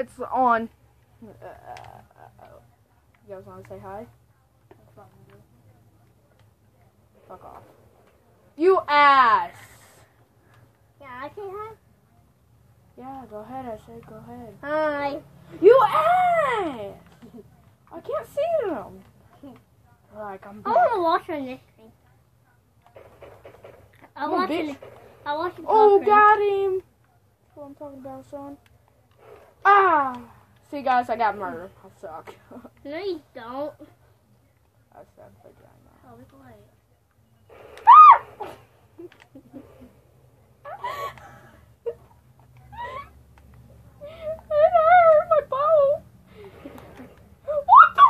It's on. Uh, you guys want to say hi? Fuck off. You ass! Yeah, I say hi. Yeah, go ahead. I said go ahead. Hi. You ass! I can't see them. Like I'm. I want to watch on this screen. I watch bitch. it. I watch it. Oh, got him. That's what I'm talking about, son. Ah! See, guys, I got murdered. I suck. No, you don't. I said vagina. Oh, be quiet. It hurt my bone. What the?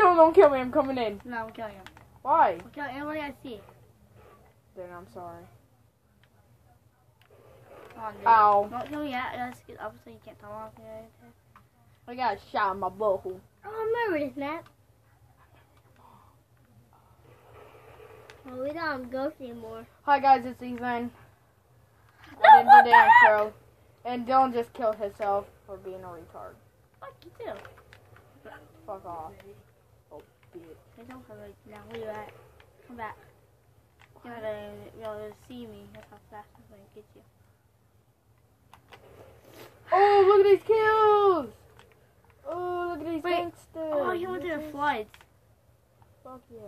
Dylan, don't kill me. I'm coming in. No, I'm killing him. Why? I'm killing everybody I see. Then I'm sorry. Come on, dude. Ow. Don't kill me yet. Let's get you can't tell off. I got a shot in my butthole. Oh, I remember this map. Oh, we don't have ghosts anymore. Hi, guys. It's Ethan. I didn't do the intro. And Dylan just killed himself for being a retard. Fuck you too. Fuck off. Oh, bitch. Hey, don't come right now. Where you at? Come back. You're not gonna, You're gonna see me. That's how fast I'm gonna get you. Oh, look at these kills! Oh, look at these Wait. gangsters. Oh, you went to the bitches. floods. Fuck yeah.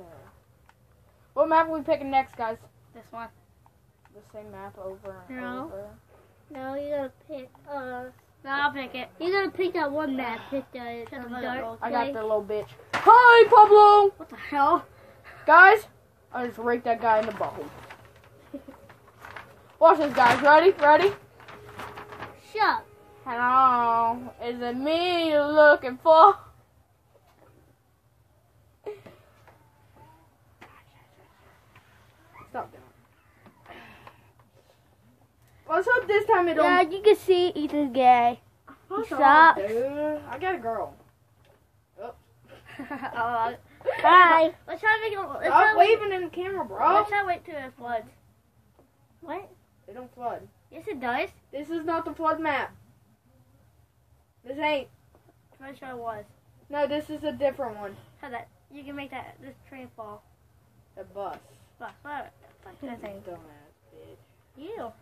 What map are we picking next, guys? This one. The same map over and No. over. No, you gotta pick. Uh. No, I'll pick it. You gotta pick that one map. Pick the Shut the um, dark. I got the little bitch. Hi, Pablo! What the hell? Guys, I just raped that guy in the butthole. Watch this, guys. Ready? Ready? Hello. Is it me you're looking for? Stop it. Let's hope this time it don't. Yeah, you can see Ethan's gay. He off, dude. I got a girl. oh, oh bye. Let's try to make it. Let's Stop wait. waving in the camera, bro. Let's try to wait till it floods. What? They don't flood. Yes, it does. This is not the flood map. This ain't. I'm sure it was. No, this is a different one. How that? You can make that this train fall. The bus. Fuck, fuck, fuck that thing. Dumbass bitch. You.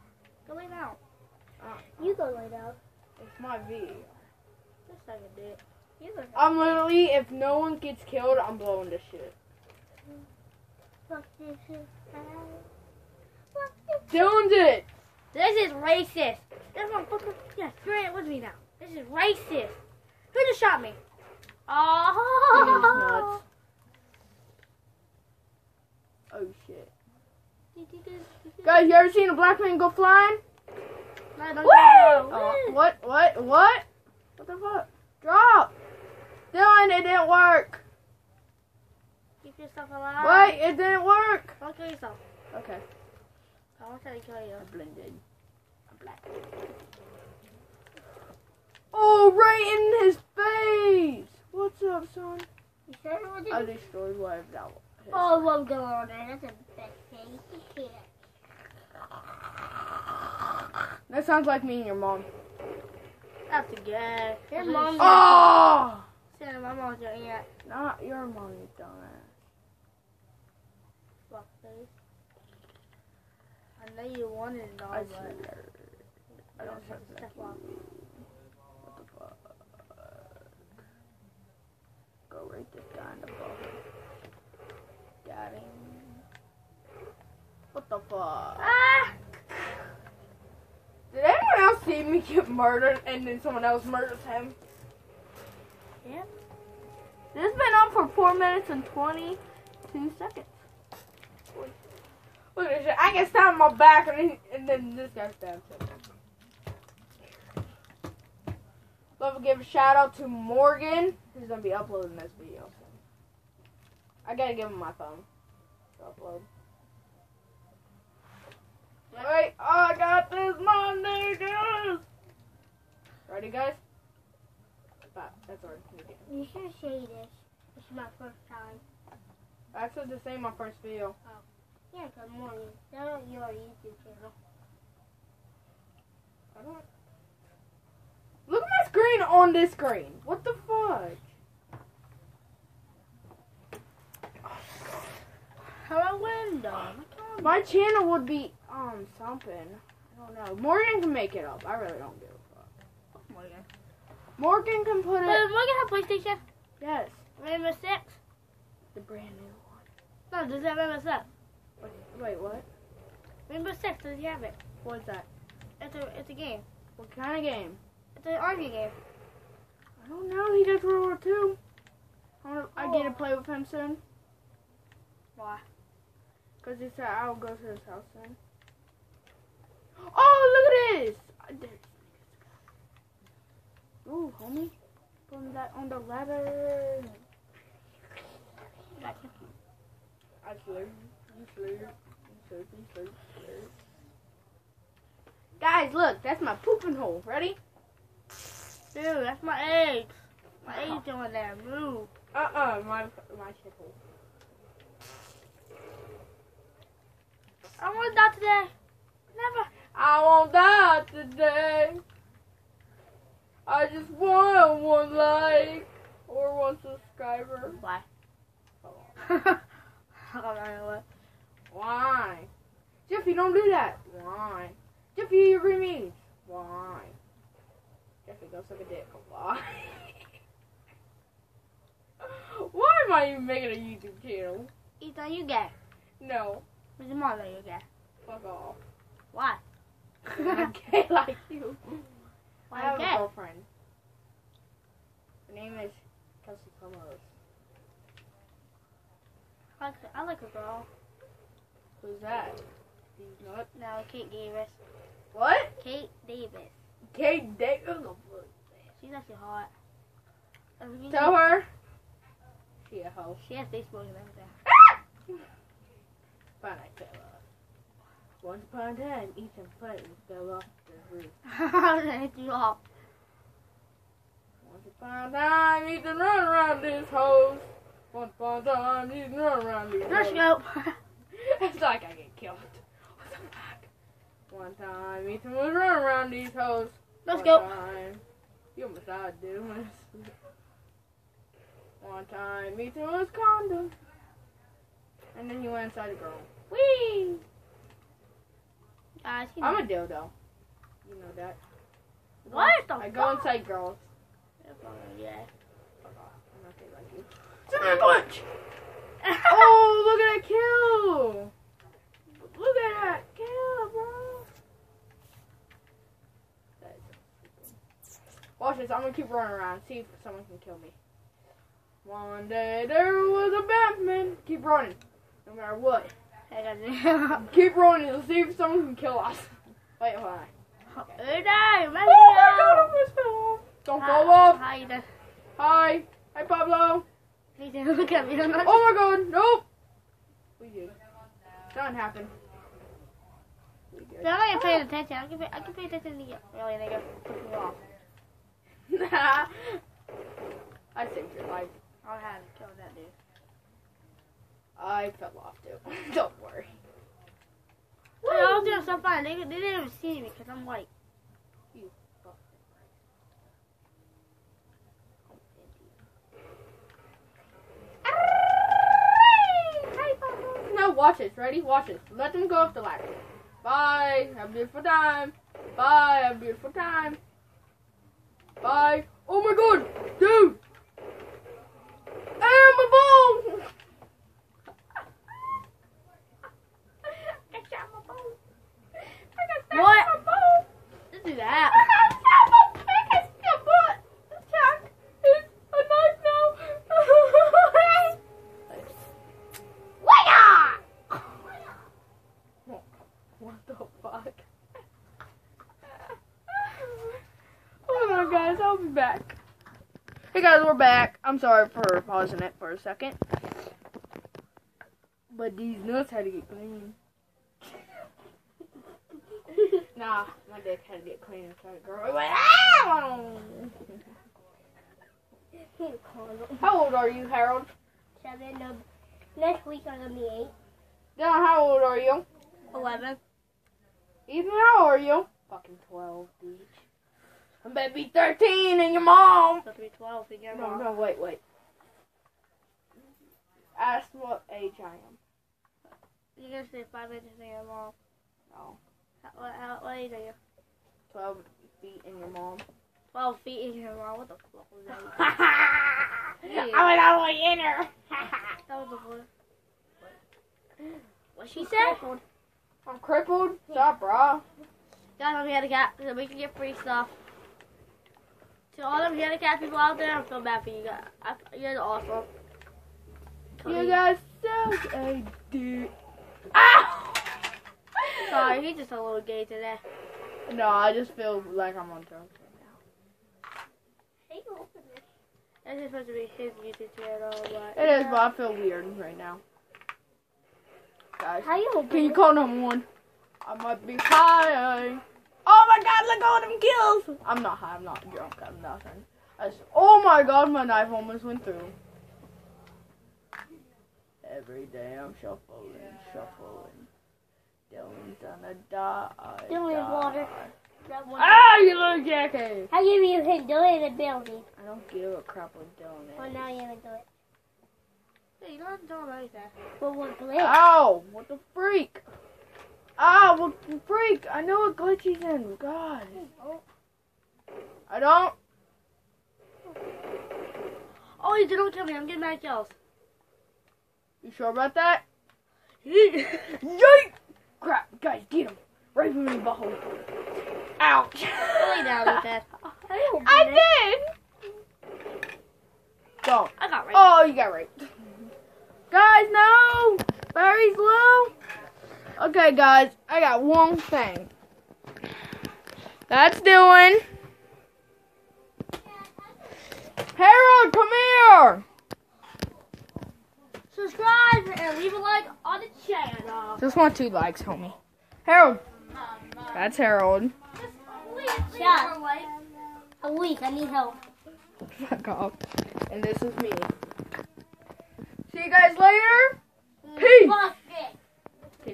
Go lay down. Uh, You go lay down. it's my video. Just like a dick. You. I'm literally, if no one gets killed, I'm blowing this shit. Fuck this shit. Fuck this. Dylan did it. This is racist. This motherfucker. Yeah, screw it with me now. This is racist. Who just shot me? Oh. Oh shit. Guys, you ever seen a black man go flying? No, don't! Uh, what? What? What? What the fuck? Drop! Dylan, it didn't work. Keep yourself alive. Wait, it didn't work. Don't kill yourself. Okay. I won't to kill you. I blended. I'm black. Oh, right in his face! What's up, son? You sure it was I destroyed whatever that was. Oh, what's going on there? That's a bad thing. That sounds like me and your mom. That's a guy. Your mom. Oh! Ah! Said my mom's your aunt. Not your mom, you dumbass. Fuck face. I know you wanted it all, I but swear. I don't have trust to that. step off. What the fuck? Rape this guy in the. Got him. What the fuck? Ah! Did anyone else see me get murdered and then someone else murders him? Yeah. This has been on for 4 minutes and 22 seconds. Look at this shit. I get stabbed in my back and then, and then this guy stabs him. Love to give a shout out to Morgan, who's gonna be uploading this video. I gotta give him my phone to upload. Wait, I got this money, guys. Ready, guys? That, that's already You should say this. This is my first time. Actually, this ain't my first video. Oh. Yeah, good morning. They're your YouTube channel. I don't. On this screen. What the fuck? Hello, window. My channel would be um something. I don't know. Morgan can make it up. I really don't give a fuck. Morgan. Morgan can put it. Does. Morgan have PlayStation? Yes, Rainbow Six? the brand new one. No, does have Rainbow Six? Wait, what? Rainbow Six, does he have it? What's that? It's a, it's a game. What kind of game? It's an army game. Oh, I don't know. He does World War Two. I, wanna- I get to oh. play with him soon. Why? Cause he said I'll go to his house soon. Oh, look at this! I. Ooh, homie, putting that on the ladder. Gotcha. I slurp, you slurp, you slurp, you slurp. Guys, look, that's my pooping hole. Ready? Dude, that's my eggs. My eggs doing there. Move. Uh-uh, my my shit hole. I want to die today. Never. I won't die today. I just want one like or one subscriber. Why? Oh, I don't know what. Why? Jeffy, don't do that. Why? Jeffy, you're mean. Why? Jeffy, go suck a dick. Why? Why am I even making a YouTube channel? It's Ethan, you gay. No, Where's your mother? You gay. fuck off. Why? I'm gay like you. I Why have you a girlfriend. Her name is Kelsey Plumrose. I like, I like a girl. Who's that? These nuts. No, Kate Davis. What? Kate Davis. Kate Davis. She's actually hot. Tell her. She a hoe. She has Facebook and everything. Ah! Fine, I tell her. Once upon a time, Ethan Clinton fell off the roof. Gonna hit you off. Once upon a time, Ethan run around this house. Once upon a time, Ethan run around this Let's house. go. it's like I get killed. What the fuck? One time, Ethan was running around these hoes. Let's One go. Time, you almost died, dude. One time, Ethan his condom. And then he went inside a girl. Whee! Ah, Guys, I'm know. a dildo. You know that. What the I fuck? go inside girls. Yeah. Fuck off. I'm not like you. It's a glitch! Oh, look at that kill! Look at that kill, bro! That is so stupid. Watch this, I'm gonna keep running around, see if someone can kill me. One day there was a Batman. Keep running, no matter what. Got. Keep running to see if someone can kill us. Wait, hold on. Let Oh my god, I almost fell off. Don't fall off. Hi, Hi. Hi, Pablo. Look at me. Oh my god, nope. We did. Nothing happened. We did. I'm not paying attention. I can pay, I can pay attention to you. Really, nigga. Pick me off. Nah. I saved your life. I'll have to kill that dude. I fell off too. Don't worry. Hey, I was doing so fine. They, they didn't even see me because I'm white. Now watch this. Ready? Watch this. Let them go up the ladder. Bye. Have a beautiful time. Bye. Have a beautiful time. Bye. Oh my god, dude. And my ball. I shot my ball. I got What? my ball. Let's do that. Hey, guys, we're back. I'm sorry for pausing it for a second. But these nuts had to get clean. nah, my dick had to get clean inside a girl. It went, "Ow!" How old are you, Harold? Seven. Um, next week I'm gonna be eight. Dylan, how old are you? Eleven. Ethan, how old are you? Fucking 12, bitch. I'm better be 13 and your mom. Supposed to be 12 in your No, mom. no, wait, wait. Ask what age I am. You're gonna say 5 inches in your mom. No. How, what, how, what age are you? 12 feet in your mom. 12 feet in your mom. What the fuck was that? I went all the way in her. That was the one. What she said? I'm crippled. Stop, bro. Guys, I'm handicapped, so we can get free stuff. To all them handicapped people out there, I feel bad for you guys. I, you guys are awesome. You guys suck a dick. Ah! Sorry, he's just a little gay today. No, I just feel like I'm on drugs right now. Hey, open This is supposed to be his YouTube channel, but. It is, but I feel weird right now. Guys, How you can you call number one? I might be high. Oh my god, look at all them kills! I'm not high, I'm not drunk, I'm nothing. Just, oh my god, my knife almost went through. Every day I'm shuffling, shuffling. Dylan's gonna die. Dylan, die. water. Ah, you little jackass! I give you can do it in the building? I don't give a crap what Dylan Well, is. now you're gonna do it. Hey, you don't have to tell him anything. But what glitch? Ow! What the freak? Ah, what the freak? I know what glitch he's in. God. I don't. Oh, you don't kill me. I'm getting nine kills. You sure about that? Yeet. Yeet! Crap, guys, get him. Right in the butthole. Ouch. Lay down, Ethan. I did. Go. I got right. Oh, you got raped. Guys, no! Barry's low. Okay, guys, I got one thing. That's doing. Harold, come here! Subscribe and leave a like on the channel. Just want two likes, homie. Harold. That's Harold. Shut. I'm weak. I need help. Fuck off. And this is me. See you guys later. Peace.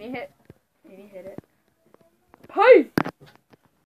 Can you hit? Can you hit it? Peace.